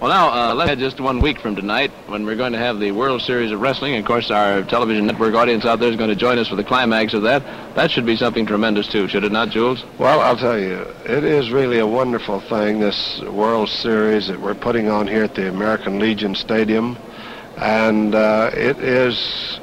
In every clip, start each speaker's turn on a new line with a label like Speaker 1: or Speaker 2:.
Speaker 1: Well, now, uh, let's head just one week from tonight when we're going to have the World Series of Wrestling. Of course, our television network audience out there is going to join us for the climax of that. That should be something tremendous, too, should it not, Jules?
Speaker 2: Well, I'll tell you, it is really a wonderful thing, this World Series that we're putting on here at the American Legion Stadium. And uh, it is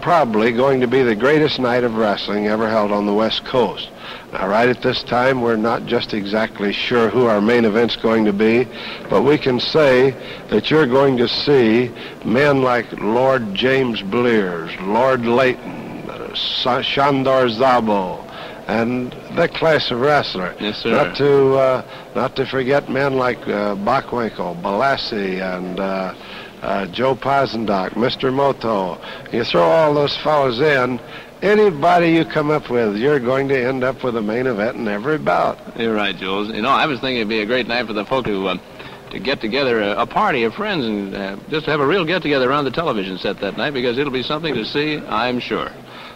Speaker 2: probably going to be the greatest night of wrestling ever held on the West Coast. Now, right at this time, we're not just exactly sure who our main event's going to be, but we can say that you're going to see men like Lord James Blears, Lord Layton, uh, Sandor Szabo, and that class of wrestler.
Speaker 1: Yes, sir.
Speaker 2: Not to, uh, not to forget men like uh, Bockwinkel, Blassie, and uh, uh, Joe Pazandak, Mr. Moto. You throw all those fellows in, anybody you come up with, you're going to end up with a main event in every bout.
Speaker 1: You're right, Jules. You know, I was thinking it'd be a great night for the folk who uh, to get together a, a party of friends and uh, just have a real get together around the television set that night because it'll be something to see, I'm sure.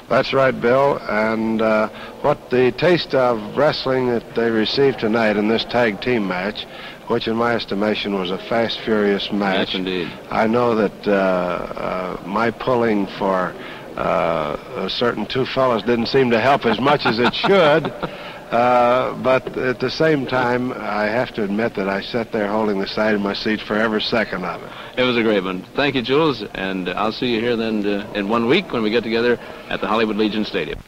Speaker 2: That's right, Bill. And uh, what the taste of wrestling that they received tonight in this tag team match, which in my estimation was a fast, furious match.
Speaker 1: Yes, indeed.
Speaker 2: I know that uh, uh, my pulling for uh, certain two fellows didn't seem to help as much as it should. Uh, but at the same time, I have to admit that I sat there holding the side of my seat for every second of it.
Speaker 1: It was a great one. Thank you, Jules, and I'll see you here then uh, in one week when we get together at the Hollywood Legion Stadium.